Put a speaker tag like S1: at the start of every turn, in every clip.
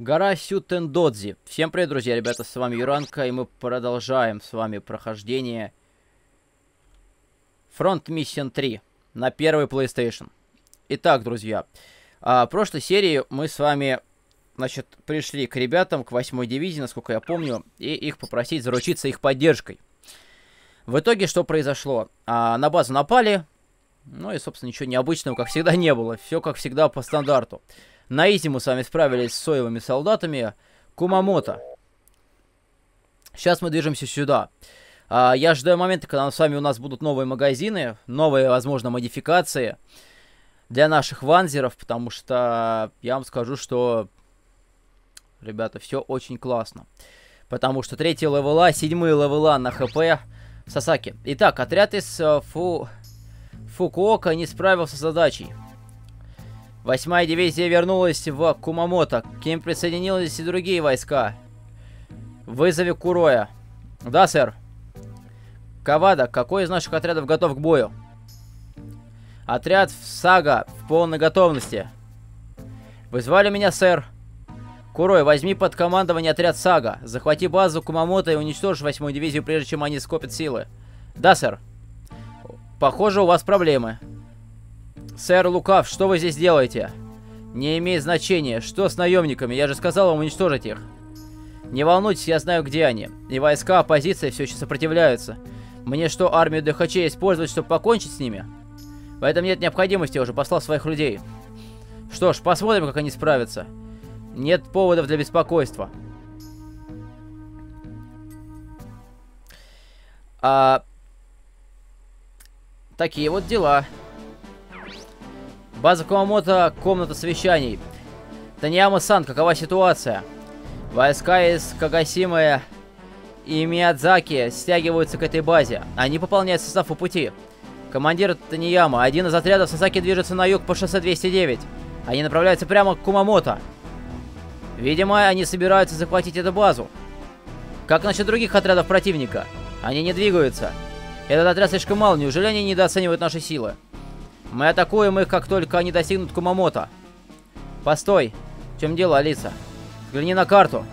S1: Гора Сютендодзи. Всем привет, друзья, ребята, с вами Юранка, и мы продолжаем с вами прохождение Front Mission 3 на первый PlayStation. Итак, друзья, а, в прошлой серии мы с вами, значит, пришли к ребятам, к 8 дивизии, насколько я помню, и их попросить заручиться их поддержкой. В итоге что произошло? А, на базу напали, ну и, собственно, ничего необычного, как всегда, не было. Все как всегда по стандарту. На easy мы с вами справились с соевыми солдатами Кумамото. Сейчас мы движемся сюда. А, я ждаю момента, когда с вами у нас будут новые магазины, новые, возможно, модификации для наших ванзеров, потому что я вам скажу, что, ребята, все очень классно. Потому что третий level а, седьмые level а на ХП Сасаки. Итак, отряд из э, Фу... Фукуока не справился с задачей. Восьмая дивизия вернулась в Кумамото. К ним присоединились и другие войска. Вызови Куроя. Да, сэр. Кавада, какой из наших отрядов готов к бою? Отряд Сага в полной готовности. Вы звали меня, сэр? Курой, возьми под командование отряд Сага. Захвати базу Кумамото и уничтожь восьмую дивизию, прежде чем они скопят силы. Да, сэр. Похоже, у вас проблемы. Сэр Лукав, что вы здесь делаете? Не имеет значения. Что с наемниками? Я же сказал вам уничтожить их. Не волнуйтесь, я знаю, где они. И войска оппозиции все еще сопротивляются. Мне что, армию ДХЧ использовать, чтобы покончить с ними? В этом нет необходимости, я уже послал своих людей. Что ж, посмотрим, как они справятся. Нет поводов для беспокойства. А... Такие вот дела. База Кумамото, комната совещаний. Таньяма-сан, какова ситуация? Войска из Кагасимы и Миядзаки стягиваются к этой базе. Они пополняют состав по пути. Командир Таньяма, один из отрядов Сасаки движется на юг по шоссе 209. Они направляются прямо к Кумамото. Видимо, они собираются захватить эту базу. Как насчет других отрядов противника? Они не двигаются. Этот отряд слишком мал, неужели они недооценивают наши силы? Мы атакуем их, как только они достигнут Кумамото. Постой. В чем дело, Алиса? Взгляни на карту.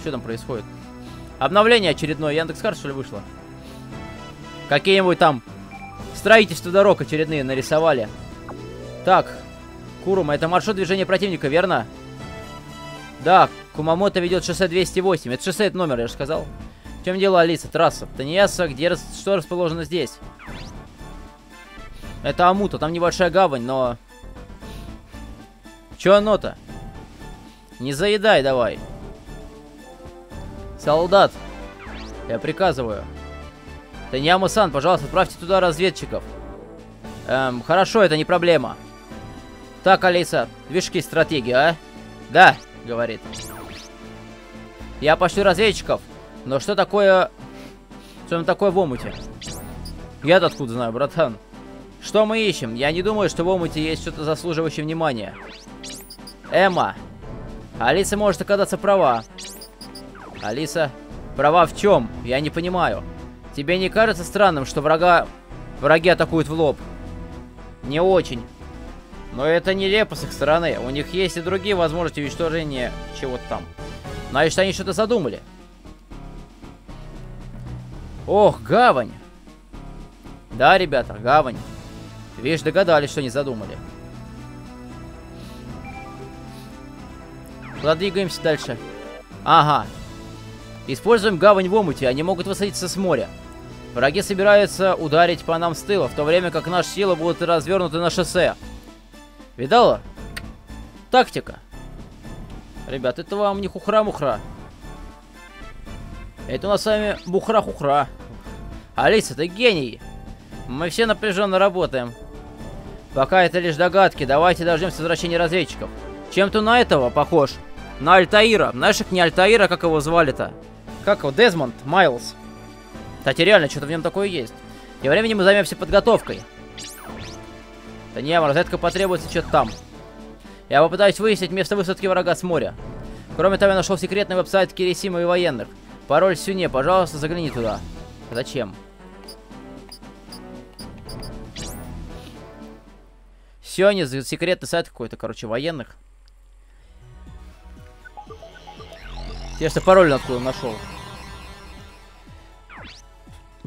S1: Что там происходит? Обновление очередное. Яндекс.Карт, что ли, вышло? Какие-нибудь там строительство дорог очередные нарисовали. Так. Курума, это маршрут движения противника, верно? Да, Кумамото ведет шоссе 208. Это шоссе, это номер, я же сказал. В чем дело, Алиса? Трасса. Таньяса, где, что расположено здесь? Это Амута, там небольшая гавань, но... Чё оно-то? Не заедай давай. Солдат, я приказываю. Таньяма-сан, пожалуйста, отправьте туда разведчиков. Эм, хорошо, это не проблема. Так, Алиса, движки стратегии, а? Да, говорит. Я пошлю разведчиков. Но что такое... Что там такое в омуте? Я-то откуда знаю, братан? Что мы ищем? Я не думаю, что в омуте есть что-то заслуживающее внимания. Эмма. Алиса может оказаться права. Алиса, права в чем? Я не понимаю. Тебе не кажется странным, что врага... враги атакуют в лоб? Не очень. Но это нелепо с их стороны. У них есть и другие возможности уничтожения чего-то там. Значит, они что-то задумали. Ох, гавань. Да, ребята, гавань. Видишь, догадались, что не задумали. Куда двигаемся дальше? Ага. Используем гавань в омуте, они могут высадиться с моря. Враги собираются ударить по нам с тыла, в то время как наши силы будут развернуты на шоссе. Видала? Тактика. Ребят, это вам не хухра-мухра. Это у нас с вами бухра-хухра. Алиса, ты гений. Мы все напряженно работаем. Пока это лишь догадки, давайте дождемся возвращения разведчиков. Чем-то на этого похож. На Альтаира. Знаешь, как не Альтаира, как его звали-то? Как его? Дезмонд, Майлз. Кстати, реально, что-то в нем такое есть. Тем временем мы займемся подготовкой. Да не, разведка потребуется что-то там. Я попытаюсь выяснить место высадки врага с моря. Кроме того, я нашел секретный веб-сайт Кирисима и военных. Пароль Сюне, пожалуйста, загляни туда. Зачем? Сёни, секретный сайт какой-то, короче, военных. Я что пароль откуда нашел.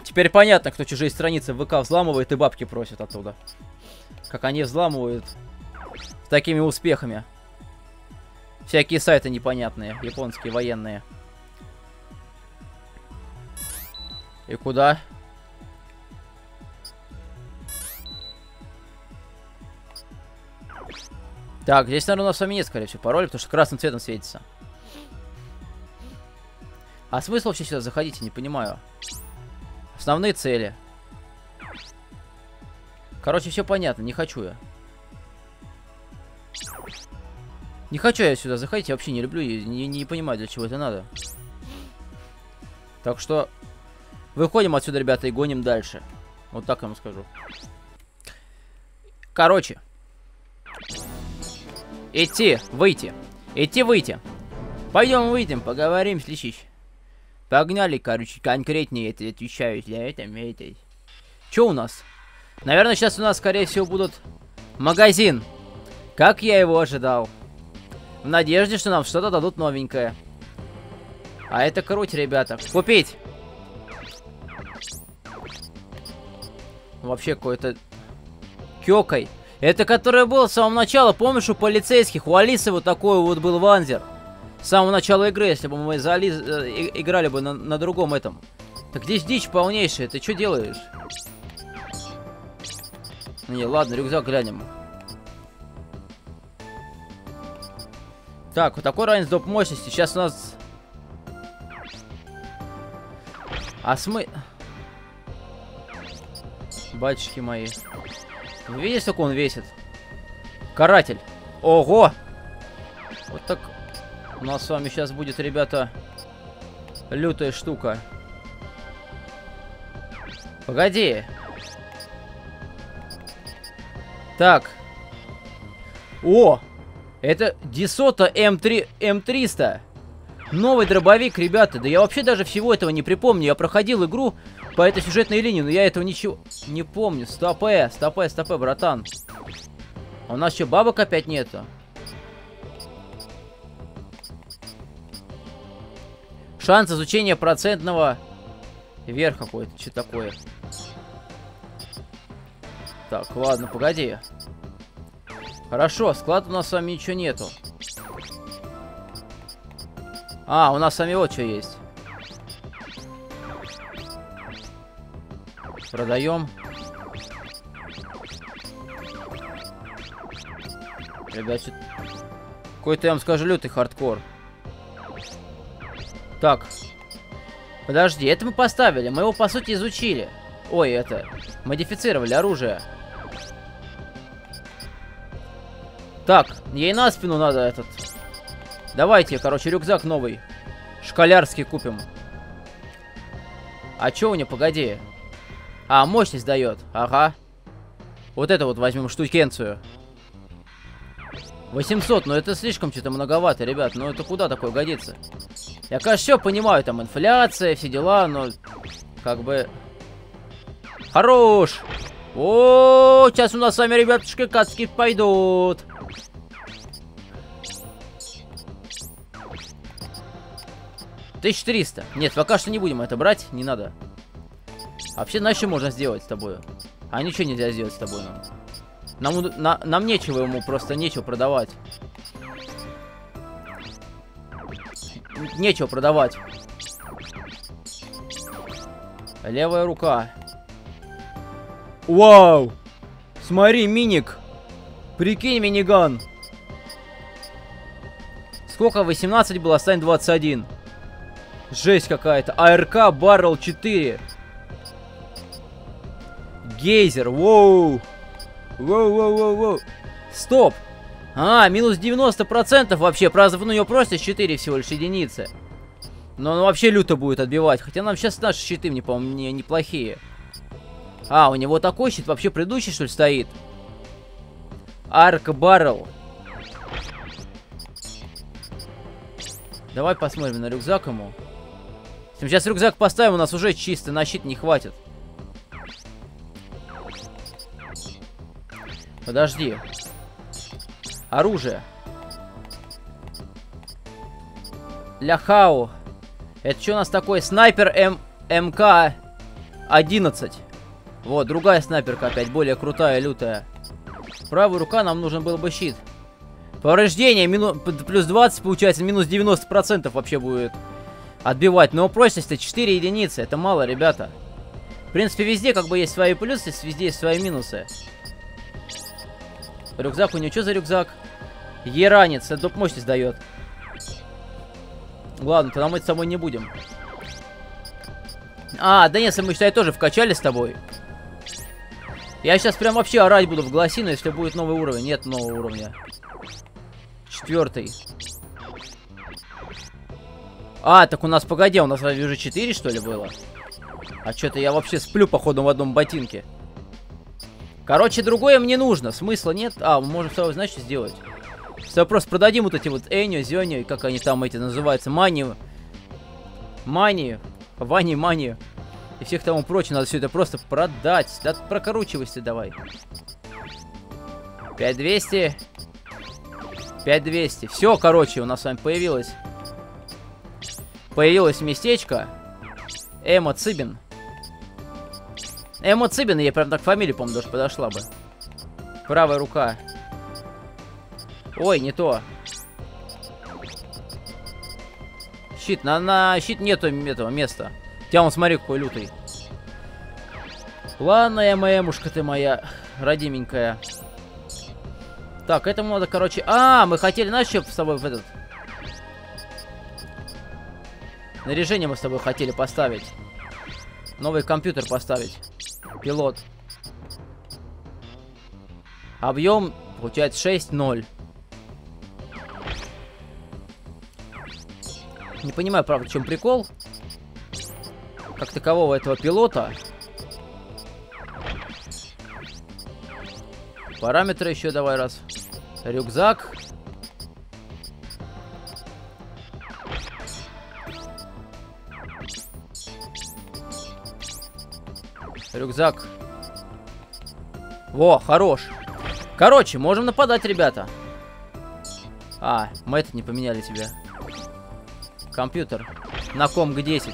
S1: Теперь понятно, кто чужие страницы в ВК взламывает и бабки просит оттуда. Как они взламывают с такими успехами. Всякие сайты непонятные, японские, военные. И куда? Так, здесь, наверное, у нас с вами нет, скорее всего, пароля, потому что красным цветом светится. А смысл вообще сюда заходить, не понимаю. Основные цели. Короче, все понятно, не хочу я. Не хочу я сюда заходить, я вообще не люблю и не, не понимаю, для чего это надо. Так что, выходим отсюда, ребята, и гоним дальше. Вот так я вам скажу. Короче. Идти, выйти. Идти, выйти. Пойдем выйдем, поговорим с. Погнали, короче, конкретнее это отвечаю для этого. Это. Что у нас? Наверное, сейчас у нас, скорее всего, будут магазин. Как я его ожидал. В надежде, что нам что-то дадут новенькое. А это круть, ребята. Купить! Вообще какой-то... Кёкой. Это которое было с самого начала. Помнишь, у полицейских, у Алисы вот такой вот был ванзер. С самого начала игры, если бы мы за Али... э, играли бы на, на другом этом. Так здесь дичь полнейшая. Ты что делаешь? Не, ладно, рюкзак глянем. Так, вот такой ранец доп мощности. Сейчас у нас... А смы... Батюшки мои. Вы видите, сколько он весит? Каратель. Ого! Вот так у нас с вами сейчас будет, ребята, лютая штука. Погоди. Так. О! Это Дисота М3, М300. Новый дробовик, ребята. Да я вообще даже всего этого не припомню. Я проходил игру по этой сюжетной линии, но я этого ничего не помню. Стопэ, стопэ, стопэ, братан. А у нас что, бабок опять нету? Шанс изучения процентного... Вверх какой-то, что такое? Так, ладно, погоди. Хорошо, склад у нас с вами ничего нету. А, у нас с вами вот что есть. Продаем. Ребят, какой-то, я вам скажу, лютый хардкор. Так. Подожди, это мы поставили. Мы его, по сути, изучили. Ой, это... Модифицировали оружие. Так, ей на спину надо этот... Давайте, короче, рюкзак новый. Школярский купим. А чё у нее, погоди. А, мощность дает. Ага. Вот это вот возьмем штукенцию. 800, но это слишком что-то многовато, ребят. Ну это куда такое годится? Я, конечно, все понимаю, там инфляция, все дела, но как бы... Хорош! О, сейчас у нас с вами, ребятушки, каски пойдут. Тысяч триста. Нет, пока что не будем это брать, не надо. Вообще, знаешь, что можно сделать с тобой? А ничего нельзя сделать с тобой нам. Нам, на, нам нечего ему, просто нечего продавать. Нечего продавать. Левая рука. Вау! Смотри, миник. Прикинь, миниган. Сколько? 18 было, стань 21. Жесть какая-то. АРК Баррел 4. Гейзер. Воу. Воу-воу-воу-воу. Стоп. А, минус 90% вообще. Правда, у него просто 4 всего лишь единицы. Но он вообще люто будет отбивать. Хотя нам сейчас наши щиты, мне, по-моему, не, неплохие. А, у него такой щит вообще предыдущий, что ли, стоит? Арк Баррел. Давай посмотрим на рюкзак ему. Сейчас рюкзак поставим, у нас уже чисто на щит не хватит. Подожди. Оружие. Ляхау. Это что у нас такое? Снайпер М МК-11. Вот, другая снайперка опять, более крутая, лютая. Правая рука, нам нужен был бы щит. Повреждение мину... плюс 20, получается, минус 90% вообще будет отбивать. Но прочность 4 единицы, это мало, ребята. В принципе, везде как бы есть свои плюсы, везде есть свои минусы. Рюкзак у нее, что за рюкзак? Еранец, это доп мощность дает. Ладно, тогда мы с собой не будем. А, да нет, мы, считай, тоже вкачали с тобой. Я сейчас прям вообще орать буду в голосину, если будет новый уровень. Нет нового уровня. Четвертый. А, так у нас, погоди, у нас уже 4, что ли, было? А что-то я вообще сплю, походу, в одном ботинке. Короче, другое мне нужно. Смысла нет. А, мы можем с тобой, знаешь, что сделать? С просто продадим вот эти вот Эню, Зеню, как они там эти называются, Манию. Манию. Вани, Манию. И всех тому прочее. Надо все это просто продать. Да прокручивайся давай. 5200. 5200. Все, короче, у нас с вами появилось. Появилось местечко. Эмо Цибин. Эмо Цибин, я прям так фамилия, по-моему, даже подошла бы. Правая рука. Ой, не то. Щит, на, на щит нету этого места. Тебя он смотри, какой лютый. Ладно, я моя мушка ты моя, родименькая. Так, этому надо, короче... А, мы хотели, знаешь, что с тобой в этот... Наряжение мы с тобой хотели поставить. Новый компьютер поставить. Пилот. Объем, получается, 6-0. Не понимаю, правда, в чем прикол. Как такового этого пилота. Параметры еще давай раз. Рюкзак. Рюкзак. Во, хорош. Короче, можем нападать, ребята. А, мы это не поменяли тебя. Компьютер. На комг 10.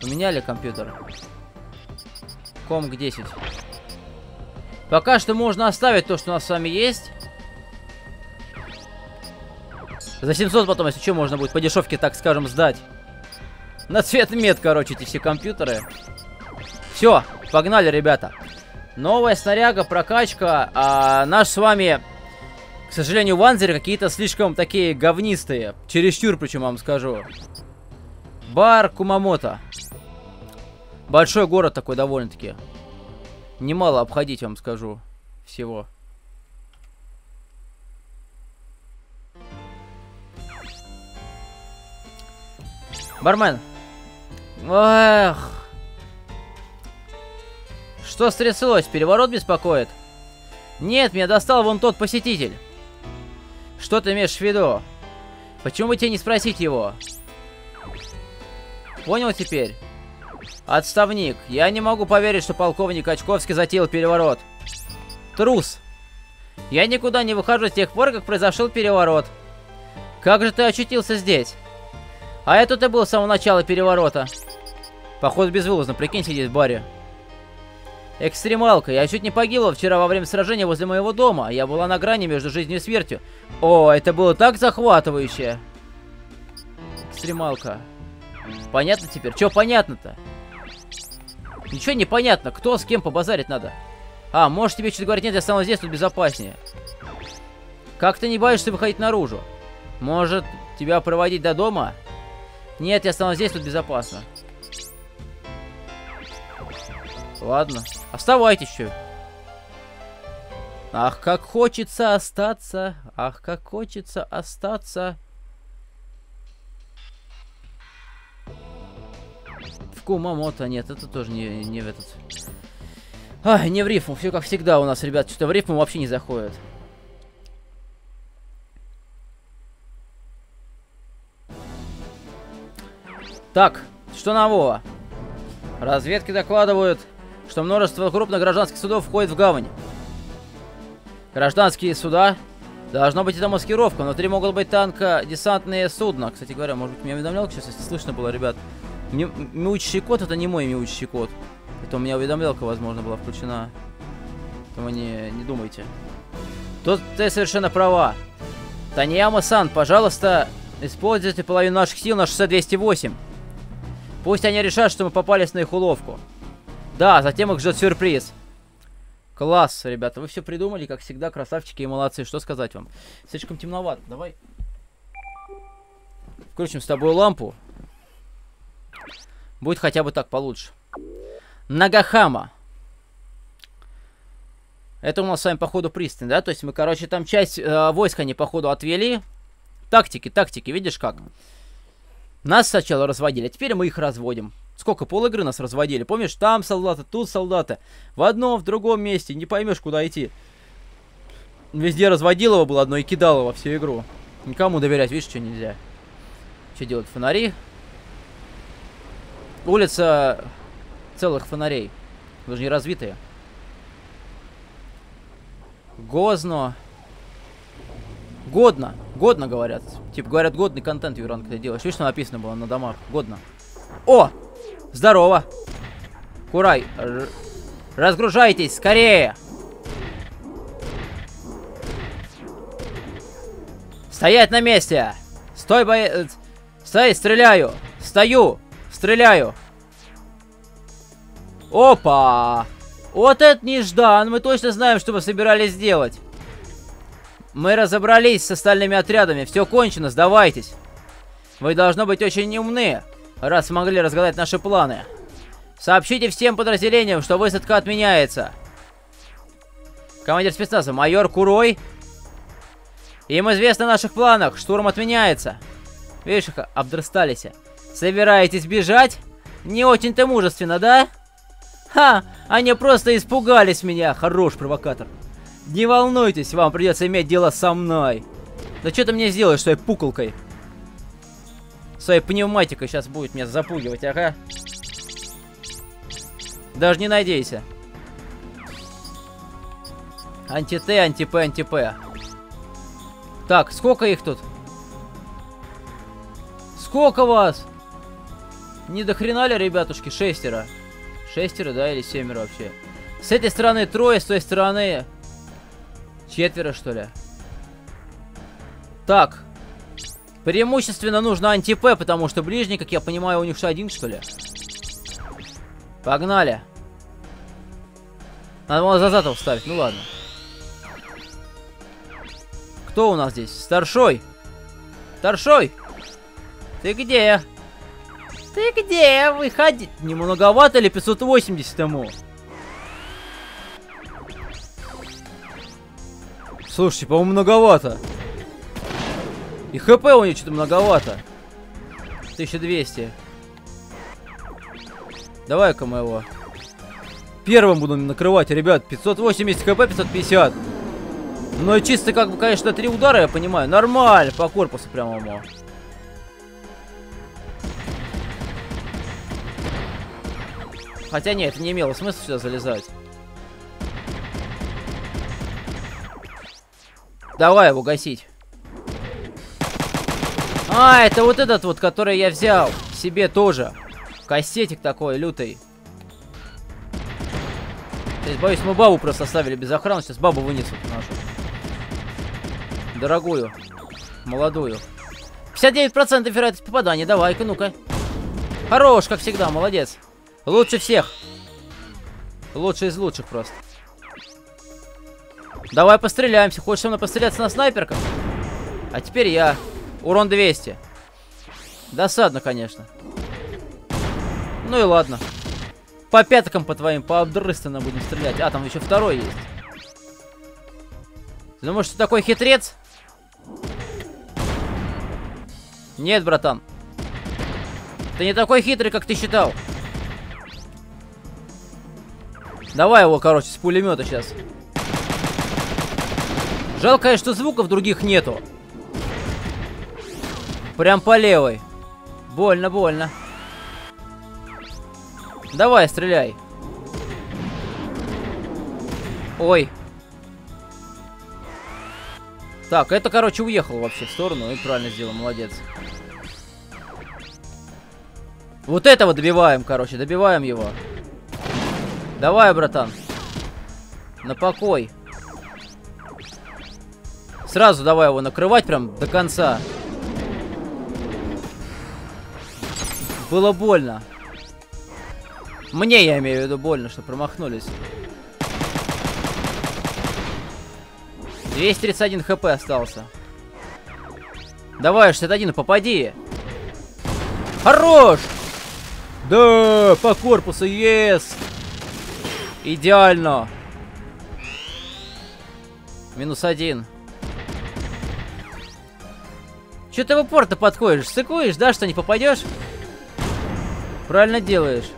S1: Поменяли компьютер. Комг 10. Пока что можно оставить то, что у нас с вами есть. За 700 потом, если что, можно будет по дешевке, так скажем, сдать. На цвет мед, короче, эти все компьютеры. Все, погнали, ребята. Новая снаряга, прокачка. А наш с вами к сожалению, ванзеры какие-то слишком такие говнистые. Чересчур, причем вам скажу. Бар Кумамото. Большой город такой довольно-таки. Немало обходить, вам скажу. Всего. Бармен. Эх. Что стряслось? Переворот беспокоит? Нет, меня достал вон тот посетитель. Что ты имеешь в виду? Почему бы тебе не спросить его? Понял теперь? Отставник. Я не могу поверить, что полковник Очковский затеял переворот. Трус. Я никуда не выхожу с тех пор, как произошел переворот. Как же ты очутился здесь? А это ты был с самого начала переворота. Походу безвылазно, прикинь, сидит в баре. Экстремалка, я чуть не погибла вчера во время сражения возле моего дома. Я была на грани между жизнью и смертью. О, это было так захватывающе. Экстремалка. Понятно теперь? Чё понятно-то? Ничего не понятно. Кто с кем побазарить надо? А, может тебе что-то говорить? Нет, я сам здесь, тут безопаснее. Как ты не боишься выходить наружу? Может, тебя проводить до дома? Нет, я сам здесь, тут безопасно. Ладно. Оставайтесь еще. Ах, как хочется остаться. Ах, как хочется остаться. В Кумамото. Нет, это тоже не, не в этот... А, не в рифму. Все как всегда у нас, ребят. Что-то в рифму вообще не заходит. Так, что нового? Разведки докладывают что множество крупных гражданских судов входит в гавань. Гражданские суда Должна быть это маскировка. Внутри могут быть танка десантные судна. Кстати говоря, может быть, меня уведомлял сейчас, если слышно было, ребят. Мне, мяучий код это не мой мяучий код. Это у меня уведомлялка, возможно, была включена. Поэтому не, не думайте. Тут ты совершенно права. Таньяма-сан, пожалуйста, используйте половину наших сил на 6208. Пусть они решат, что мы попались на их уловку. Да, затем их ждет сюрприз. Класс, ребята, вы все придумали, как всегда, красавчики и молодцы. Что сказать вам? Слишком темновато, давай. Включим с тобой лампу. Будет хотя бы так получше. Нагахама. Это у нас с вами, походу, пристань, да? То есть мы, короче, там часть э, войск они, походу, отвели. Тактики, тактики, видишь как? Нас сначала разводили, а теперь мы их разводим. Сколько пол игры нас разводили? Помнишь, там солдаты, тут солдаты. В одном, в другом месте. Не поймешь, куда идти. Везде разводилово было одно и кидало во всю игру. Никому доверять, видишь, что нельзя. Что делать? Фонари. Улица целых фонарей. Вы же не развитые. Гозно. Годно. Годно, говорят. Типа, говорят, годный контент, Юран, когда делаешь. Видишь, что написано было на домах? Годно. О! Здорово. Курай. Разгружайтесь, скорее. Стоять на месте. Стой, боец. Стой, стреляю. Стою. Стреляю. Опа. Вот это неждан. Мы точно знаем, что вы собирались сделать. Мы разобрались с остальными отрядами. Все кончено, сдавайтесь. Вы должно быть очень умны раз смогли разгадать наши планы. Сообщите всем подразделениям, что высадка отменяется. Командир спецназа, майор Курой. Им известно о наших планах, штурм отменяется. Видишь, их обдрастались. Собираетесь бежать? Не очень-то мужественно, да? Ха, они просто испугались меня. Хорош провокатор. Не волнуйтесь, вам придется иметь дело со мной. Да что ты мне сделаешь, что я пуколкой? Своей пневматикой сейчас будет меня запугивать, ага. Даже не надейся. Анти-Т, анти-П, анти-П. Так, сколько их тут? Сколько вас? Не до хрена ли, ребятушки, шестеро? Шестеро, да, или семеро вообще? С этой стороны трое, с той стороны... Четверо, что ли? Так, Преимущественно нужно анти-П, потому что ближний, как я понимаю, у них что один, что ли? Погнали. Надо было Зазатов вставить, ну ладно. Кто у нас здесь? Старшой. Старшой. Ты где? Ты где? Выходи. Не многовато ли 580 ему? Слушайте, по-моему, многовато. И хп у нее что-то многовато. 1200. Давай-ка мы его. Первым буду накрывать, ребят. 580 хп, 550. Но чисто как бы, конечно, три удара, я понимаю. Нормально, по корпусу прямому. Хотя нет, не имело смысла сюда залезать. Давай его гасить. А, это вот этот вот, который я взял себе тоже. Кассетик такой, лютый. Здесь, боюсь, мы бабу просто оставили без охраны. Сейчас бабу вынесут нашу. Дорогую. Молодую. 59% вероятность попадания. Давай-ка, ну-ка. Хорош, как всегда, молодец. Лучше всех. Лучший из лучших просто. Давай постреляемся. Хочешь со мной постреляться на снайперках? А теперь я. Урон 200. Досадно, конечно. Ну и ладно. По пяткам по твоим, по обдрыстенно будем стрелять. А, там еще второй есть. Ты думаешь, что такой хитрец? Нет, братан. Ты не такой хитрый, как ты считал. Давай его, короче, с пулемета сейчас. Жалко, что звуков других нету. Прям по левой. Больно, больно. Давай, стреляй. Ой. Так, это, короче, уехал вообще в сторону. И правильно сделал, молодец. Вот этого добиваем, короче, добиваем его. Давай, братан. На покой. Сразу давай его накрывать прям до конца. Было больно. Мне, я имею в виду, больно, что промахнулись. 231 хп остался. Давай, 61, попади. Хорош! Да, по корпусу, ес! Идеально. Минус один. Че ты в упор-то подходишь? Стыкуешь, да, что не попадешь? Правильно делаешь.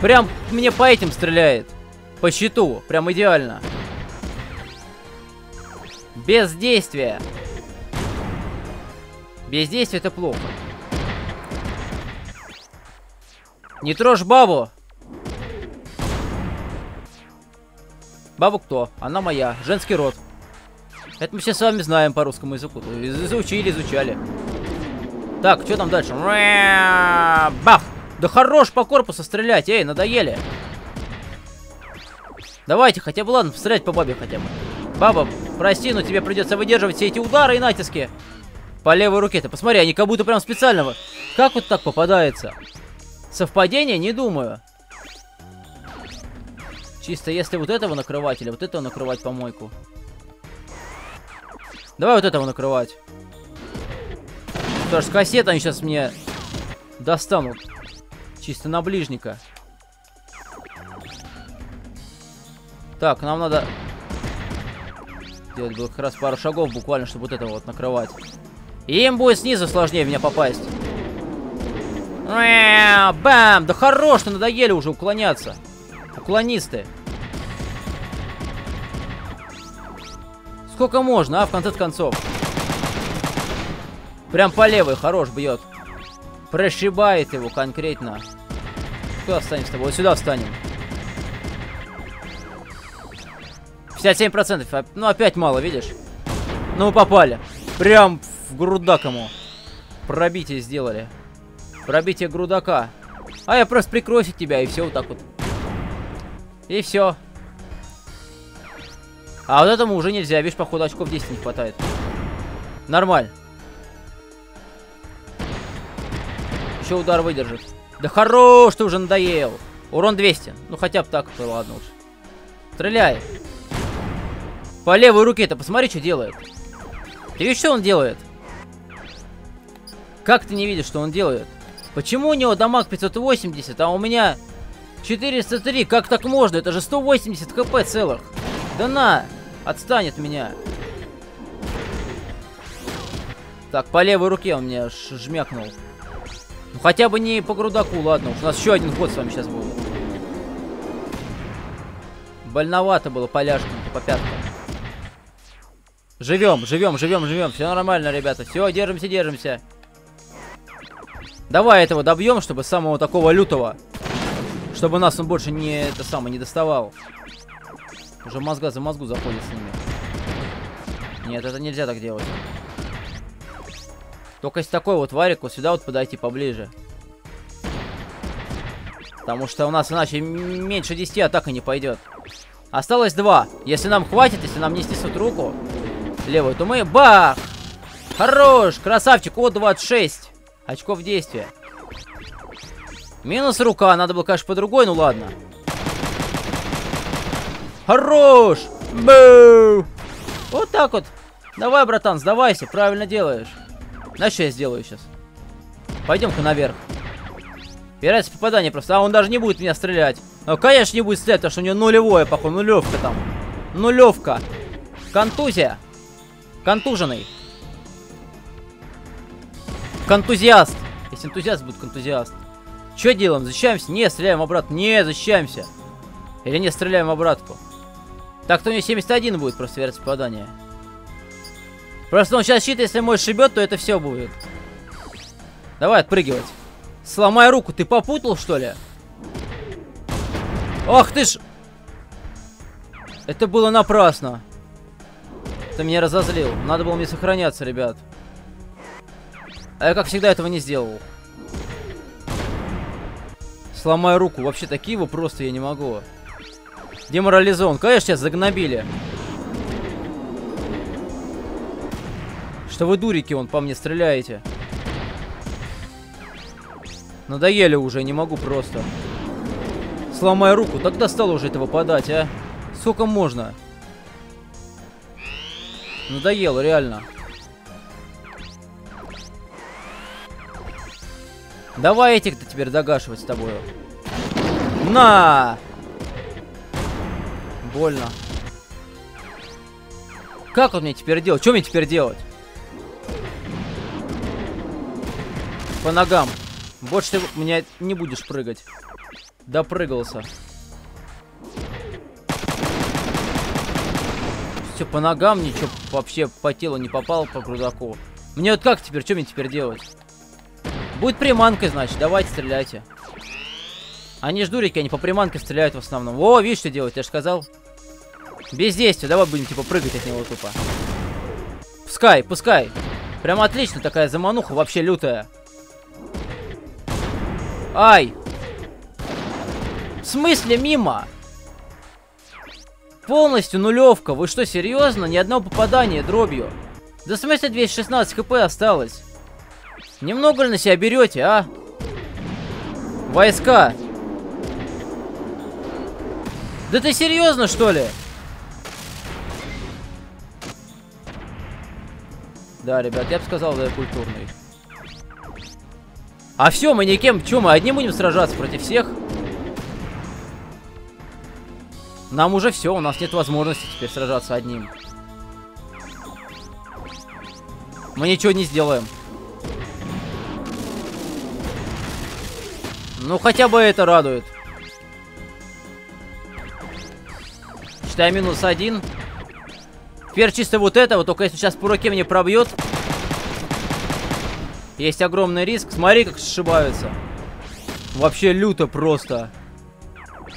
S1: Прям мне по этим стреляет. По щиту. Прям идеально. Бездействие. Бездействие это плохо. Не трожь бабу. Бабу кто? Она моя. Женский род. Это мы все с вами знаем по русскому языку. Изучили, изучали. Так, что там дальше? Бах! Да хорош по корпусу стрелять, эй, надоели. Давайте, хотя бы, ладно, стрелять по бабе хотя бы. Баба, прости, но тебе придется выдерживать все эти удары и натиски. По левой руке. Ты посмотри, они как будто прям специального. Как вот так попадается? Совпадение? Не думаю. Чисто если вот этого накрывать или вот этого накрывать помойку. Давай вот этого накрывать. Потому что кассет они сейчас мне достанут. Чисто на ближника. Так, нам надо сделать как раз пару шагов буквально, чтобы вот этого вот накрывать. И им будет снизу сложнее меня попасть. Бам! Да хорош, ты надоели уже уклоняться. Уклонисты. Сколько можно, а, в конце концов? Прям по левой хорош бьет. Прошибает его конкретно. Кто встанет с тобой? Вот сюда встанем. 57%. Ну, опять мало, видишь? Ну, попали. Прям в грудак ему. Пробитие сделали. Пробитие грудака. А я просто прикрою тебя, и все вот так вот. И все. А вот этому уже нельзя. Видишь, походу, очков 10 не хватает. Нормально. Еще удар выдержит. Да хорош, ты уже надоел. Урон 200. Ну, хотя бы так, ладно уж. Стреляй. По левой руке-то посмотри, что делает. Ты видишь, что он делает? Как ты не видишь, что он делает? Почему у него дамаг 580, а у меня 403? Как так можно? Это же 180 хп целых. Да на! Отстань от меня. Так, по левой руке он меня жмякнул. Ну хотя бы не по грудаку, ладно. У нас еще один ход с вами сейчас будет. Больновато было поляшкам по пяткам. Живем, живем, живем, живем. Все нормально, ребята. Все, держимся, держимся. Давай этого добьем, чтобы самого такого лютого. Чтобы нас он больше не это самое не доставал. Уже мозга за мозгу заходит с ними. Нет, это нельзя так делать. Только с такой вот варик вот сюда вот подойти поближе. Потому что у нас иначе меньше 10 атака не пойдет. Осталось два. Если нам хватит, если нам не снесут руку левую, то мы... Бах! Хорош! Красавчик! О, 26! Очков действия. Минус рука. Надо было, конечно, по другой, ну ладно. Хорош! Бу! Вот так вот. Давай, братан, сдавайся. Правильно делаешь. Знаешь, что я сделаю сейчас? Пойдем-ка наверх. Вероятность попадания просто. А он даже не будет меня стрелять. Ну, конечно, не будет стрелять, потому что у него нулевое, походу. Нулевка там. Нулевка. Контузия. Контуженный. Контузиаст. Если энтузиаст будет контузиаст. Что делаем? Защищаемся? Не, стреляем обратно. Не, защищаемся. Или не, стреляем обратку. Так, то у него 71 будет просто вероятность попадания. Просто он сейчас щит, если мой шибет, то это все будет. Давай отпрыгивать. Сломай руку, ты попутал, что ли? Ах ты ж! Это было напрасно. Ты меня разозлил. Надо было мне сохраняться, ребят. А я, как всегда, этого не сделал. Сломаю руку. Вообще, такие его просто я не могу. Деморализован. Конечно, сейчас загнобили. Что вы дурики, он по мне стреляете. Надоели уже, не могу просто. Сломай руку, так достало уже этого подать, а? Сколько можно? Надоело, реально. Давай этих-то теперь догашивать с тобой. На! Больно. Как он мне теперь делать? Что мне теперь делать? По ногам. Больше ты меня не будешь прыгать. Допрыгался. Все, по ногам ничего вообще по телу не попало, по грудаку. Мне вот как теперь, что мне теперь делать? Будет приманкой, значит, давайте стреляйте. Они ж дурики, они по приманке стреляют в основном. О, видишь, что делать, я же сказал. Бездействие, давай будем типа прыгать от него тупо. Пускай, пускай. Прям отлично такая замануха, вообще лютая. Ай! В смысле мимо? Полностью нулевка. Вы что, серьезно? Ни одного попадания дробью. Да в смысле 216 хп осталось? Немного ли на себя берете, а? Войска. Да ты серьезно, что ли? Да, ребят, я бы сказал, да, культурный. А все, мы никем, что, мы одни будем сражаться против всех? Нам уже все, у нас нет возможности теперь сражаться одним. Мы ничего не сделаем. Ну, хотя бы это радует. Считай минус один. Теперь чисто вот это, вот только если сейчас по руке мне пробьет, есть огромный риск. Смотри, как сшибаются. Вообще люто просто.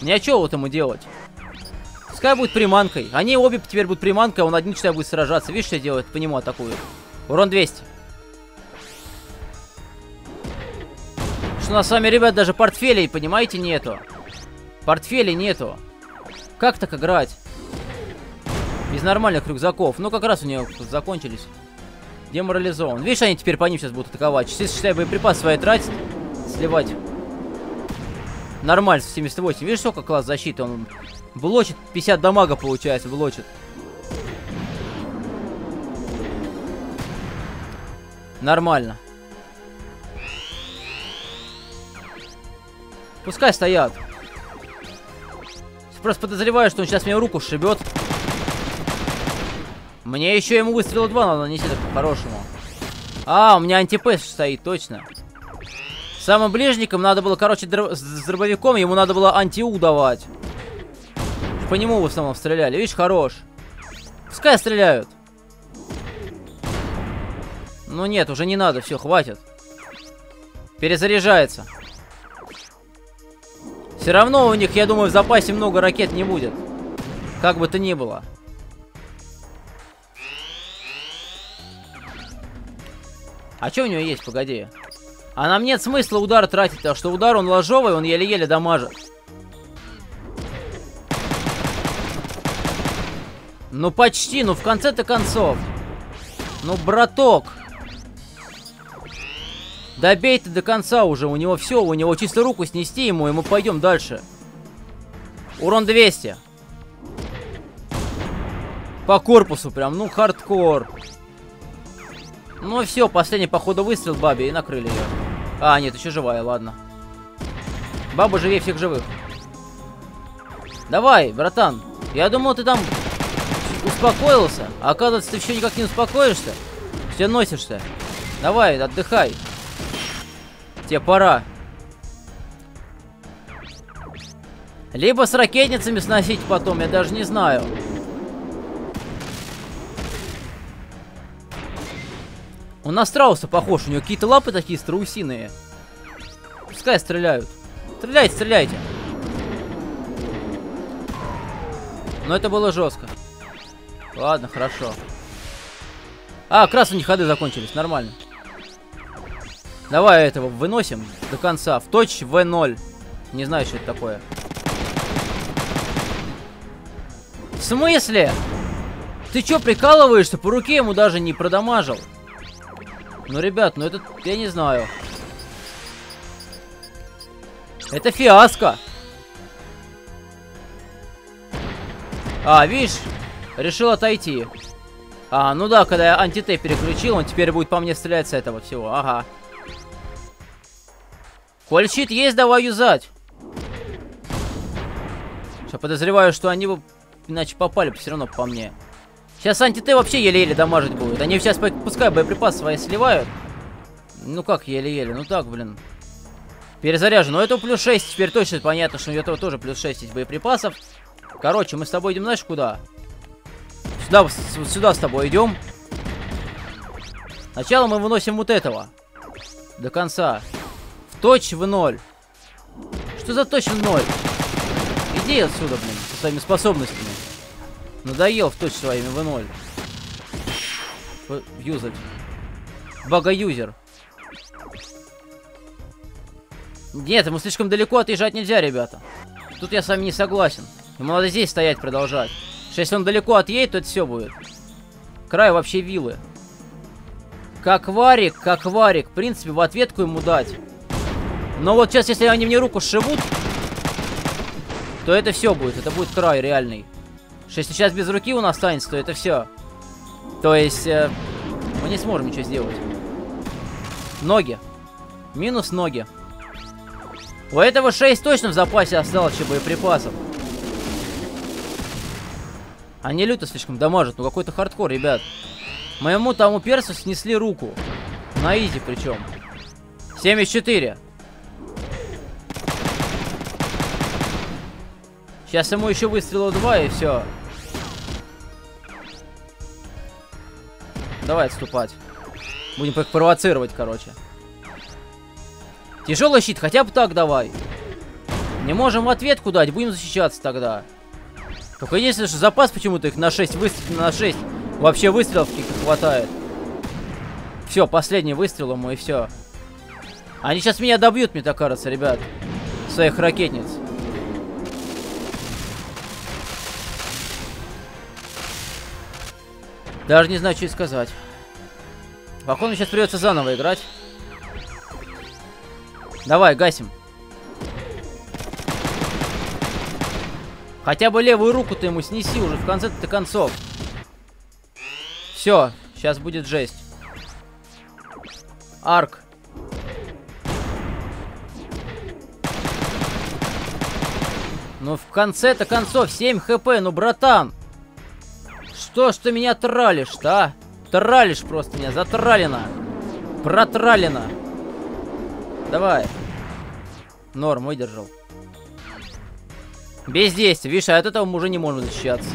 S1: Ни о чем вот ему делать. Пускай будет приманкой. Они обе теперь будут приманкой, а он один, что будет сражаться. Видишь, что делает? По нему атакует. Урон 200. Что у нас с вами, ребят, даже портфелей, понимаете, нету. Портфелей нету. Как так играть? Без нормальных рюкзаков. Ну, как раз у нее закончились. Деморализован. Видишь, они теперь по ним сейчас будут атаковать. Если, считай, боеприпасы свои тратить, сливать. Нормально, 78. Видишь, сколько класс защиты? Он блочит, 50 дамага получается, блочит. Нормально. Пускай стоят. Просто подозреваю, что он сейчас мне руку шибет. Мне еще ему выстрела два надо нанести так по-хорошему. А, у меня антипэс стоит, точно. Самым ближником надо было, короче, с дробовиком ему надо было антиу давать. По нему в основном стреляли. Видишь, хорош. Пускай стреляют. Ну нет, уже не надо, все, хватит. Перезаряжается. Все равно у них, я думаю, в запасе много ракет не будет. Как бы то ни было. А что у него есть? Погоди. А нам нет смысла удар тратить, потому что удар он ложовый, он еле-еле дамажит. Ну почти, ну в конце-то концов. Ну, браток. Добей ты до конца уже, у него все, у него чисто руку снести ему, и мы пойдем дальше. Урон 200. По корпусу прям, ну хардкор. Ну все, последний походу выстрел бабе и накрыли ее. А, нет, еще живая, ладно. Баба живее всех живых. Давай, братан. Я думал, ты там успокоился. А оказывается, ты все никак не успокоишься. Все носишься. Давай, отдыхай. Тебе пора. Либо с ракетницами сносить потом, я даже не знаю. Он на страуса похож, у него какие-то лапы такие страусиные. Пускай стреляют. Стреляйте, стреляйте. Но это было жестко. Ладно, хорошо. А, как раз у них ходы закончились, нормально. Давай этого выносим до конца. В точь В0. Не знаю, что это такое. В смысле? Ты чё, прикалываешься? По руке ему даже не продамажил. Ну, ребят, ну это... Я не знаю. Это фиаско. А, видишь? Решил отойти. А, ну да, когда я антитей переключил, он теперь будет по мне стрелять с этого всего. Ага. Коль щит есть, давай юзать. Что, подозреваю, что они бы иначе попали бы все равно по мне. Сейчас антиты вообще еле-еле дамажить будут. Они сейчас пускай боеприпасы свои сливают. Ну как еле-еле? Ну так, блин. Перезаряжен. Но это плюс 6. Теперь точно понятно, что у этого тоже плюс 6 есть боеприпасов. Короче, мы с тобой идем, знаешь, куда? Сюда, сюда с тобой идем. Сначала мы выносим вот этого. До конца. В точь в ноль. Что за точь в ноль? Иди отсюда, блин, со своими способностями. Надоел в точь своими в ноль. Юзать. Бага-юзер. Нет, ему слишком далеко отъезжать нельзя, ребята. Тут я с вами не согласен. Ему надо здесь стоять, продолжать. Что если он далеко отъедет, то это все будет. Край вообще вилы. Как варик, как варик. В принципе, в ответку ему дать. Но вот сейчас, если они мне руку сшивут, то это все будет. Это будет край реальный. Что если сейчас без руки он останется, то это все. То есть, э, мы не сможем ничего сделать. Ноги. Минус ноги. У этого 6 точно в запасе осталось еще боеприпасов. Они люто слишком дамажат. Ну какой-то хардкор, ребят. Моему тому персу снесли руку. На изи причем. 74. Сейчас ему еще выстрелил два и все. Давай отступать. Будем их провоцировать, короче. Тяжелый щит, хотя бы так давай. Не можем ответку дать, будем защищаться тогда. Только единственное, что запас почему-то их на 6 выстрелов, на 6 вообще выстрелов каких-то хватает. Все, последний выстрел ему и все. Они сейчас меня добьют, мне так кажется, ребят. Своих ракетниц. Даже не знаю, что и сказать. Походу, сейчас придется заново играть. Давай, гасим. Хотя бы левую руку ты ему снеси уже в конце-то концов. Все, сейчас будет жесть. Арк. Ну, в конце-то концов, 7 хп, ну, братан. Что ж ты меня тралишь-то, а? Тралишь просто меня, затралено. Протралено. Давай. Норм, выдержал. Бездействие. Видишь, а от этого мы уже не можем защищаться.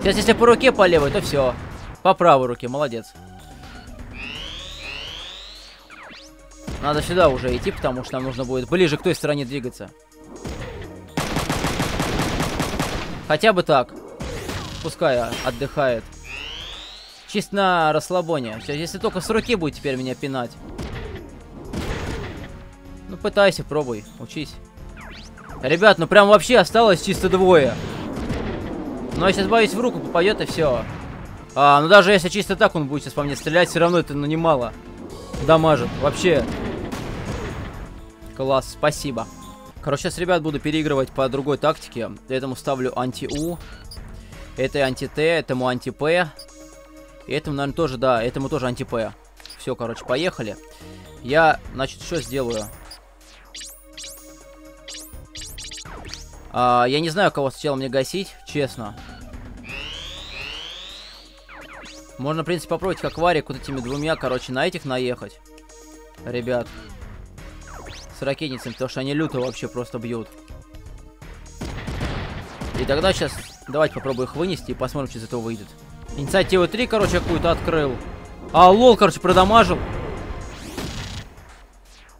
S1: Сейчас, если по руке по левой, то все. По правой руке, молодец. Надо сюда уже идти, потому что нам нужно будет ближе к той стороне двигаться. Хотя бы так. Пускай отдыхает. Чисто на расслабоне. Сейчас, если только с руки будет теперь меня пинать. Ну, пытайся, пробуй, учись. Ребят, ну прям вообще осталось чисто двое. Но я сейчас боюсь в руку попадет и все. А, ну даже если чисто так он будет сейчас по мне стрелять, все равно это ну немало дамажит. Вообще. Класс, спасибо. Короче, сейчас, ребят, буду переигрывать по другой тактике. Этому ставлю анти-У. Это анти-Т, этому анти-П. Этому, наверное, тоже, да, этому тоже анти-П. Все, короче, поехали. Я, значит, что сделаю? А, я не знаю, кого сначала мне гасить, честно. Можно, в принципе, попробовать, как варик, вот этими двумя, короче, на этих наехать. Ребят. С ракетницами, потому что они люто вообще просто бьют. И тогда сейчас давайте попробую их вынести и посмотрим, что из этого выйдет. Инициативу 3, короче, какую-то открыл. А, лол, короче, продамажил.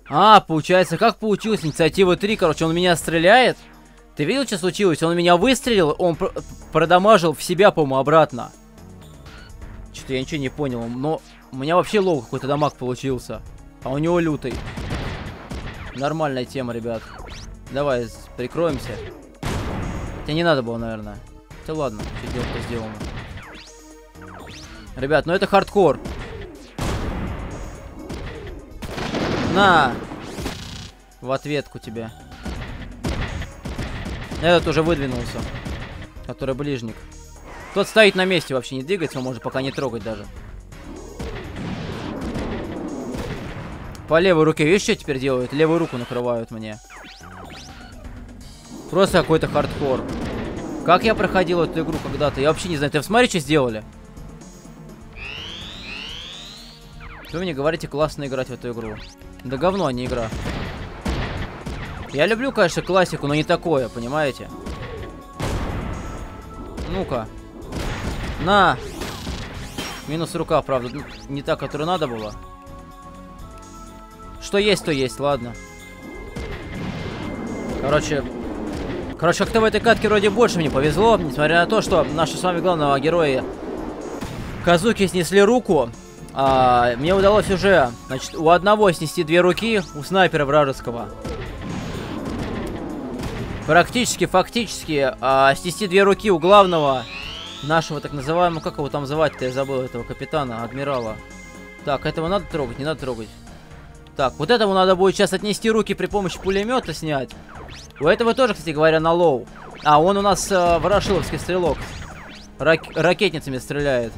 S1: А, получается, как получилось? Инициатива 3, короче, он меня стреляет. Ты видел, что случилось? Он меня выстрелил, он пр продамажил в себя, по-моему, обратно. Что-то я ничего не понял, но У меня вообще low какой-то дамаг получился. А у него лютый. Нормальная тема, ребят. Давай, прикроемся. Хотя не надо было, наверное. Хотя ладно, что делать, то сделано. Ребят, ну это хардкор. На! В ответку тебе. Этот уже выдвинулся. Который ближник. Тот стоит на месте, вообще не двигается, он может пока не трогать даже. По левой руке, видишь, что теперь делают? Левую руку накрывают мне. Просто какой-то хардкор. Как я проходил эту игру когда-то? Я вообще не знаю. Ты посмотри, что сделали. Вы мне говорите, классно играть в эту игру. Да говно, а не игра. Я люблю, конечно, классику, но не такое, понимаете? Ну-ка. На! Минус рука, правда, не та, которую надо было. Что есть, то есть, ладно. Короче... Короче, как-то в этой катке вроде больше мне повезло, несмотря на то, что наши с вами главного героя Казуки снесли руку. А, мне удалось уже, значит, у одного снести две руки, у снайпера вражеского. Практически, фактически, а, снести две руки у главного нашего так называемого, как его там звать-то, я забыл этого капитана, адмирала. Так, этого надо трогать, не надо трогать. Так, вот этому надо будет сейчас отнести руки при помощи пулемета снять. У этого тоже, кстати говоря, на low. А, он у нас э, ворошиловский стрелок. Рак ракетницами стреляет.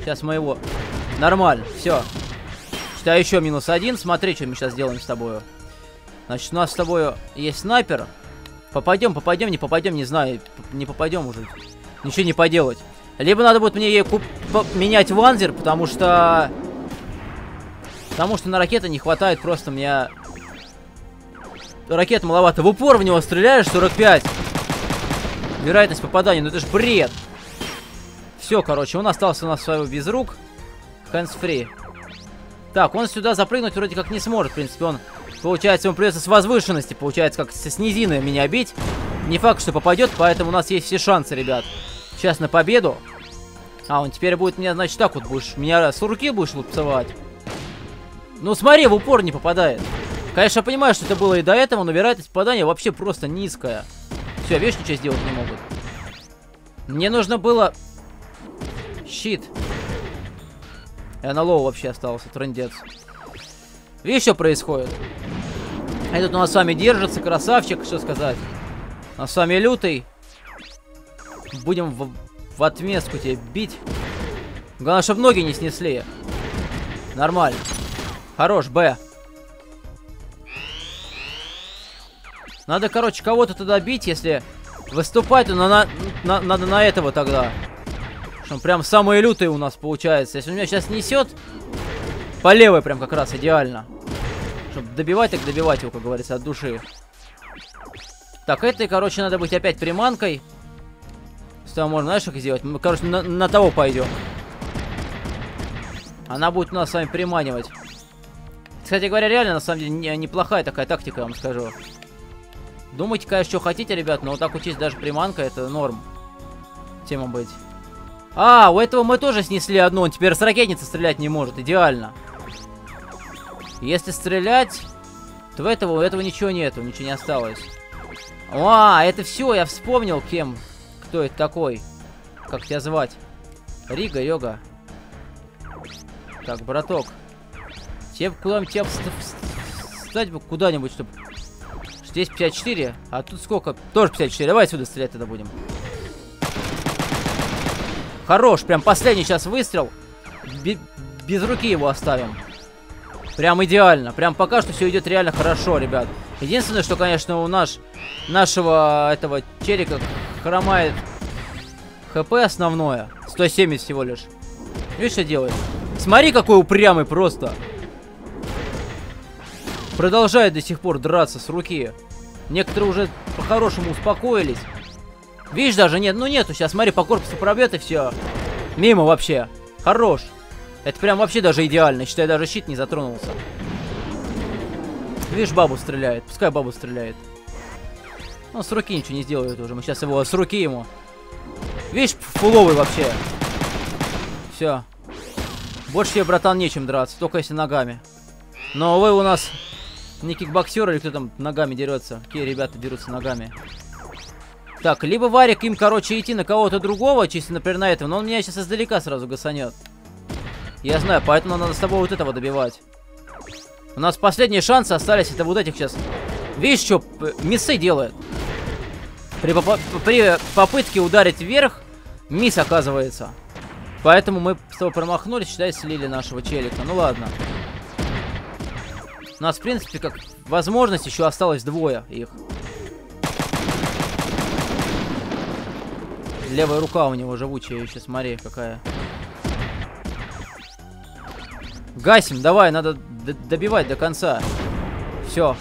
S1: Сейчас мы его... Нормально, все. Считай, еще минус один. Смотри, что мы сейчас сделаем с тобой. Значит, у нас с тобой есть снайпер. Попадем, попадем, не попадем, не знаю. Не попадем уже. Ничего не поделать. Либо надо будет мне куп менять ванзер, потому что... Потому что на ракеты не хватает просто мне... Ракет маловато. В упор в него стреляешь, 45. Вероятность попадания, ну это ж бред. Все, короче, он остался у нас своего без рук. Hands free. Так, он сюда запрыгнуть вроде как не сможет, в принципе, он... Получается, ему придется с возвышенности, получается, как с низины меня бить. Не факт, что попадет, поэтому у нас есть все шансы, ребят. Сейчас на победу. А, он теперь будет меня, значит, так вот будешь... Меня с руки будешь лупцевать. Ну, смотри, в упор не попадает. Конечно, я понимаю, что это было и до этого, но вероятность попадания вообще просто низкая. Все, видишь, ничего сделать не могут. Мне нужно было... Щит. Я на low вообще остался, трендец. Видишь, что происходит? Этот у нас с вами держится, красавчик, что сказать. Нас с вами лютый. Будем в, в отместку тебе бить. Главное, чтобы ноги не снесли. Нормально. Хорош, Б. Надо, короче, кого-то туда бить, если выступать, то на, на, на, надо на этого тогда. Что прям самый лютый у нас получается. Если он меня сейчас несет, по левой прям как раз идеально. Чтобы добивать, так добивать его, как говорится, от души. Так, этой, короче, надо быть опять приманкой. Что можно, знаешь, как сделать? Мы, короче, на, на того пойдем. Она будет нас с вами приманивать. Кстати говоря, реально, на самом деле, не, неплохая такая тактика, я вам скажу. Думайте, конечно, что хотите, ребят, но вот так учесть даже приманка, это норм. Тема быть. А, у этого мы тоже снесли одну, он теперь с ракетницы стрелять не может, идеально. Если стрелять, то этого, у этого ничего нету, ничего не осталось. А, это все, я вспомнил, кем кто это такой? Как тебя звать? Рига, Йога. Так, браток. Тебе куда-нибудь тебя встать бы куда-нибудь, чтобы... Здесь 54, а тут сколько? Тоже 54. Давай сюда стрелять тогда будем. Хорош, прям последний сейчас выстрел. Б без руки его оставим. Прям идеально. Прям пока что все идет реально хорошо, ребят. Единственное, что, конечно, у наш, нашего этого челика хромает ХП основное. 170 всего лишь. Видишь, что делает? Смотри, какой упрямый просто. Продолжает до сих пор драться с руки. Некоторые уже по-хорошему успокоились. Видишь, даже нет, ну нету сейчас. Смотри, по корпусу пробьет и все. Мимо вообще. Хорош. Это прям вообще даже идеально. Считай, даже щит не затронулся. Видишь, бабу стреляет. Пускай бабу стреляет. Ну, с руки ничего не сделает уже. Мы сейчас его с руки ему. Видишь, фуловый вообще. Все. Больше тебе, братан, нечем драться, только если ногами. Но вы у нас не кикбоксер или кто там ногами дерется. Какие ребята дерутся ногами. Так, либо Варик им, короче, идти на кого-то другого, чисто, например, на этого, но он меня сейчас издалека сразу гасанет. Я знаю, поэтому надо с тобой вот этого добивать. У нас последние шансы остались, это вот этих сейчас. Видишь, что миссы делает? При, поп при попытке ударить вверх, мисс оказывается. Поэтому мы с тобой промахнулись, считай, слили нашего челика. Ну ладно. У нас, в принципе, как возможность еще осталось двое их. Левая рука у него живучая еще, смотри, какая. Гасим, давай, надо добивать до конца. Все.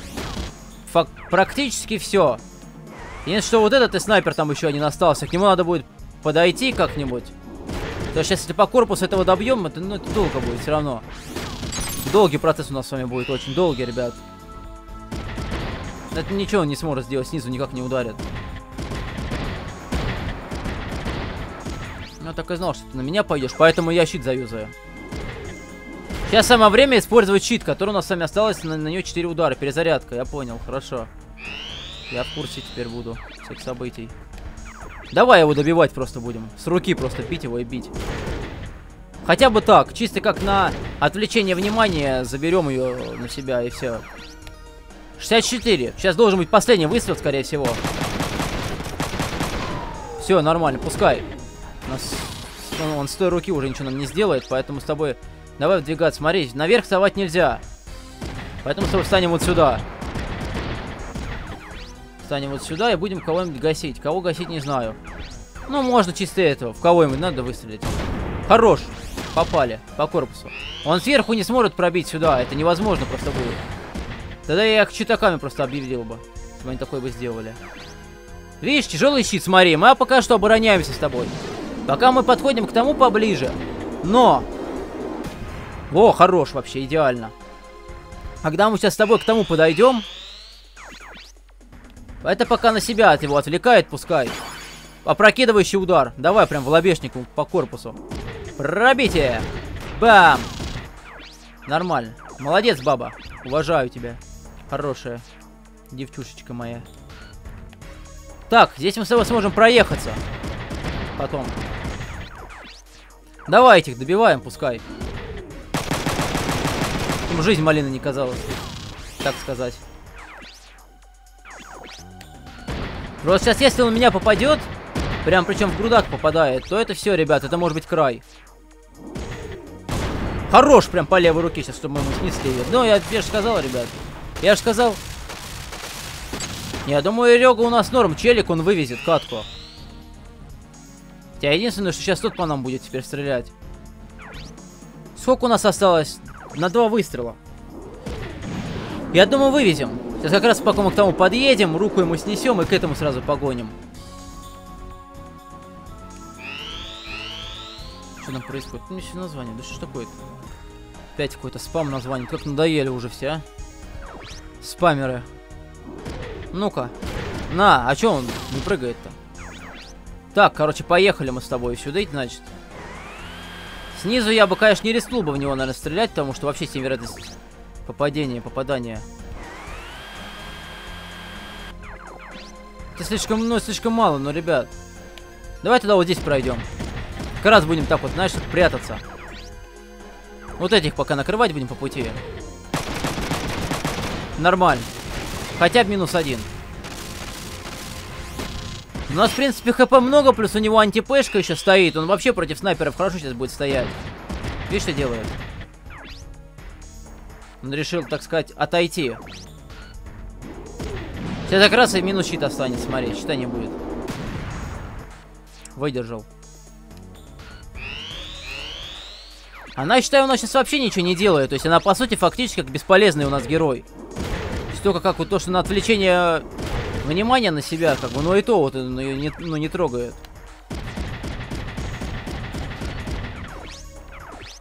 S1: Фак практически все. Единственное, что вот этот и снайпер там еще один остался. К нему надо будет подойти как-нибудь. Потому что если по корпусу этого добьем, это, ну, это долго будет все равно. Долгий процесс у нас с вами будет, очень долгий, ребят. Это ничего не сможет сделать, снизу никак не ударит. Я так и знал, что ты на меня пойдешь, поэтому я щит заюзаю. Сейчас самое время использовать щит, который у нас с вами осталось. На, на нее 4 удара. Перезарядка, я понял, хорошо. Я в курсе теперь буду всех событий. Давай его добивать просто будем. С руки просто бить его и бить. Хотя бы так, чисто как на отвлечение внимания, заберем ее на себя и все. 64. Сейчас должен быть последний выстрел, скорее всего. Все, нормально, пускай. Нас... Он, он с той руки уже ничего нам не сделает, поэтому с тобой Давай выдвигаться. Смотри, наверх вставать нельзя. Поэтому с тобой встанем вот сюда. Встанем вот сюда и будем кого-нибудь гасить. Кого гасить, не знаю. Ну, можно чисто этого. В кого-нибудь надо выстрелить. Хорош. Попали. По корпусу. Он сверху не сможет пробить сюда. Это невозможно просто будет. Тогда я их читаками просто объявил бы. Если бы они такое бы сделали. Видишь, тяжелый щит, смотри. Мы пока что обороняемся с тобой. Пока мы подходим к тому поближе. Но о, хорош вообще, идеально. А когда мы сейчас с тобой к тому подойдем... Это пока на себя от его отвлекает, пускай. Опрокидывающий удар. Давай прям в лобешник по корпусу. Пробитие. Бам. Нормально. Молодец, баба. Уважаю тебя. Хорошая. Девчушечка моя. Так, здесь мы с тобой сможем проехаться. Потом. Давай этих добиваем, пускай. Ему жизнь малины не казалась. Так сказать. Просто сейчас, если он меня попадет, прям причем в грудак попадает, то это все, ребят, это может быть край. Хорош прям по левой руке сейчас, чтобы мы ему снесли ее. Ну, я, я же сказал, ребят. Я же сказал. Я думаю, Рега у нас норм. Челик он вывезет катку. Хотя единственное, что сейчас тут по нам будет теперь стрелять. Сколько у нас осталось? На два выстрела. Я думаю, вывезем. Сейчас как раз пока мы к тому подъедем, руку ему снесем и к этому сразу погоним. Что там происходит? Ну, еще название. Да что такое-то? Опять какой-то спам название. Как надоели уже все, а? Спамеры. Ну-ка. На, а чё он не прыгает-то? Так, короче, поехали мы с тобой сюда, значит. Снизу я бы, конечно, не рискнул бы в него, наверное, стрелять, потому что вообще сильно вероятность попадения, попадания. Это слишком, ну, слишком мало, но, ребят. Давай тогда вот здесь пройдем. Как раз будем так вот, знаешь, прятаться. Вот этих пока накрывать будем по пути. Нормально. Хотя бы минус один. У нас, в принципе, хп много, плюс у него антипешка еще стоит. Он вообще против снайперов хорошо сейчас будет стоять. Видишь, что делает? Он решил, так сказать, отойти. Сейчас как раз и минус щит останется, смотри, щита не будет. Выдержал. Она, считаю, у нас сейчас вообще ничего не делает. То есть она, по сути, фактически как бесполезный у нас герой. Только как вот то, что на отвлечение внимание на себя, как бы, но и то вот он ее не, ну, не трогает.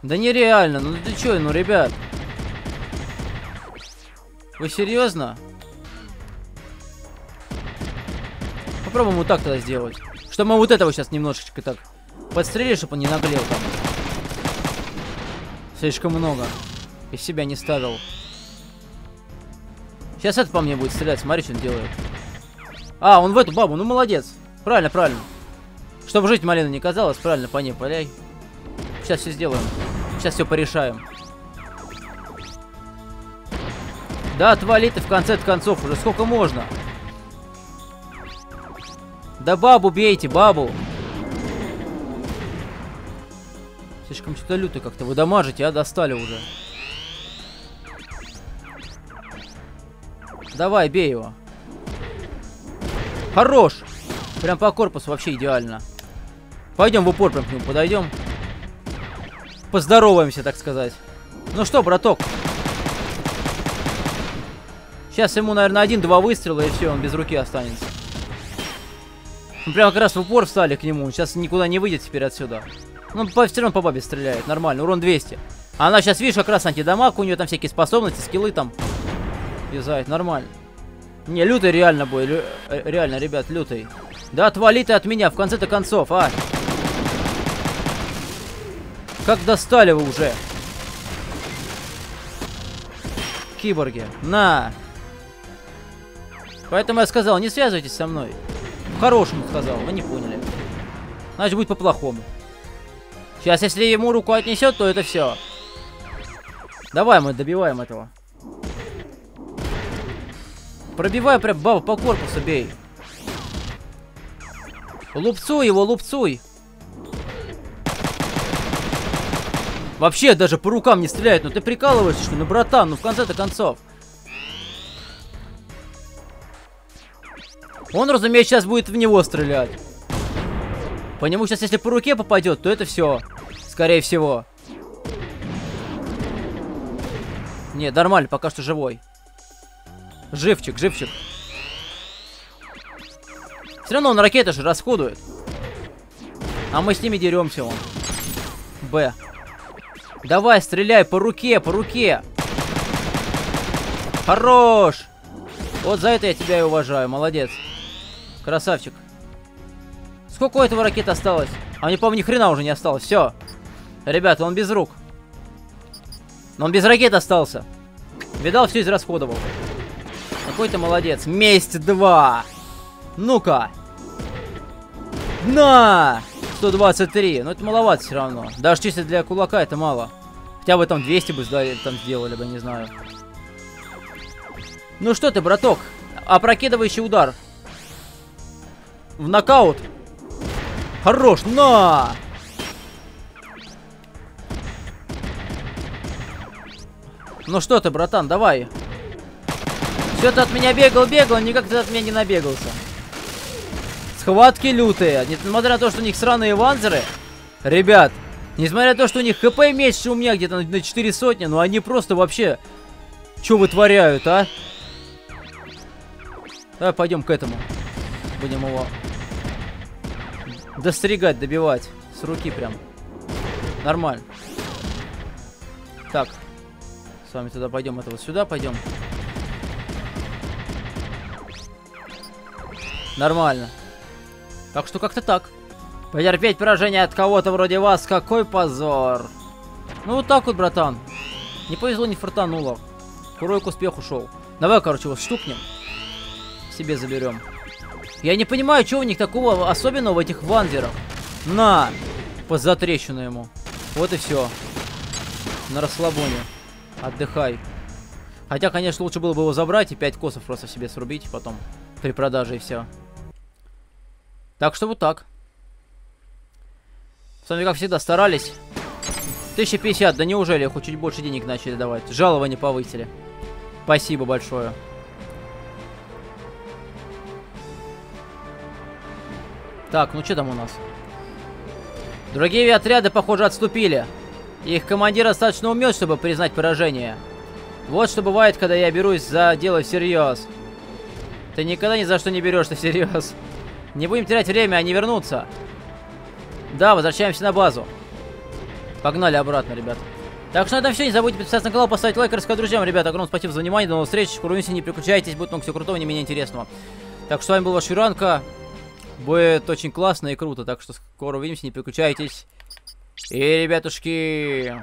S1: Да нереально, ну ты чё, ну ребят. Вы серьезно? Попробуем вот так тогда сделать. Чтобы мы вот этого сейчас немножечко так подстрелили, чтобы он не наглел там. Слишком много. Из себя не ставил. Сейчас это по мне будет стрелять. Смотри, что он делает. А, он в эту бабу. Ну, молодец. Правильно, правильно. Чтобы жить малина не казалось, правильно, по ней паляй. Сейчас все сделаем. Сейчас все порешаем. Да, отвали ты в конце концов уже. Сколько можно? Да бабу бейте, бабу. Слишком что-то лютый как-то. Вы дамажите, а? Достали уже. Давай, бей его. Хорош! Прям по корпусу вообще идеально. Пойдем в упор прям к нему подойдем. Поздороваемся, так сказать. Ну что, браток? Сейчас ему, наверное, один-два выстрела, и все, он без руки останется. Мы прямо как раз в упор встали к нему. Сейчас никуда не выйдет теперь отсюда. Ну, по, все равно по бабе стреляет. Нормально, урон 200. А она сейчас, видишь, как раз антидамаг, у нее там всякие способности, скиллы там. Юзает, нормально. Не, лютый реально бой. Лю... Э, реально, ребят, лютый. Да отвали ты от меня, в конце-то концов, а. Как достали вы уже. Киборги. На. Поэтому я сказал, не связывайтесь со мной. По-хорошему сказал, вы не поняли. Значит, будет по-плохому. Сейчас, если ему руку отнесет, то это все. Давай мы добиваем этого. Пробивай прям баба по корпусу бей. Лупцуй его, лупцуй. Вообще даже по рукам не стреляет. Ну ты прикалываешься, что? Ну, братан, ну в конце-то концов. Он, разумеется, сейчас будет в него стрелять. По нему сейчас, если по руке попадет, то это все. Скорее всего. Не, нормально, пока что живой. Живчик, живчик. Все равно он ракеты же расходует. А мы с ними деремся он. Б. Давай, стреляй по руке, по руке. Хорош. Вот за это я тебя и уважаю, молодец. Красавчик. Сколько у этого ракет осталось? А мне, по-моему, ни хрена уже не осталось. Все. Ребята, он без рук. Но он без ракет остался. Видал, все израсходовал. Какой ты молодец. Месть 2. Ну-ка. На! 123. Ну, это маловато все равно. Даже чисто для кулака это мало. Хотя бы там 200 бы сдали, там сделали бы, не знаю. Ну что ты, браток? Опрокидывающий удар в нокаут. Хорош, на! Ну что ты, братан, давай. Все ты от меня бегал, бегал, никак ты от меня не набегался. Схватки лютые. Несмотря на то, что у них сраные ванзеры. Ребят, несмотря на то, что у них хп меньше у меня где-то на 4 сотни, но они просто вообще... Что вытворяют, а? Давай пойдем к этому. Будем его Достригать, добивать. С руки прям. Нормально. Так. С вами тогда пойдем. Это вот сюда пойдем. Нормально. Так что как-то так. Потерпеть поражение от кого-то вроде вас. Какой позор. Ну вот так вот, братан. Не повезло, не фартануло. Курой к успеху шел. Давай, короче, его штукнем. Себе заберем. Я не понимаю, что у них такого особенного в этих ванзерах. На! По затрещину ему. Вот и все. На расслабоне. Отдыхай. Хотя, конечно, лучше было бы его забрать и 5 косов просто себе срубить потом. При продаже и все. Так что вот так. С вами, как всегда, старались. 1050, да неужели хоть чуть больше денег начали давать? Жалование повысили. Спасибо большое. Так, ну что там у нас? Другие отряды, похоже, отступили. Их командир достаточно умен, чтобы признать поражение. Вот что бывает, когда я берусь за дело всерьез. Ты никогда ни за что не берешься всерьез. Не будем терять время, они вернутся. Да, возвращаемся на базу. Погнали обратно, ребят. Так что на этом все. Не забудьте подписаться на канал, поставить лайк, рассказать друзьям. Ребята, огромное спасибо за внимание. До новых встреч. Скоро не переключайтесь. Будет много всего крутого, не менее интересного. Так что с вами был ваш Юранка. Будет очень классно и круто, так что скоро увидимся, не переключайтесь. И, ребятушки,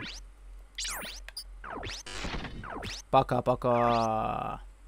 S1: Пока-пока.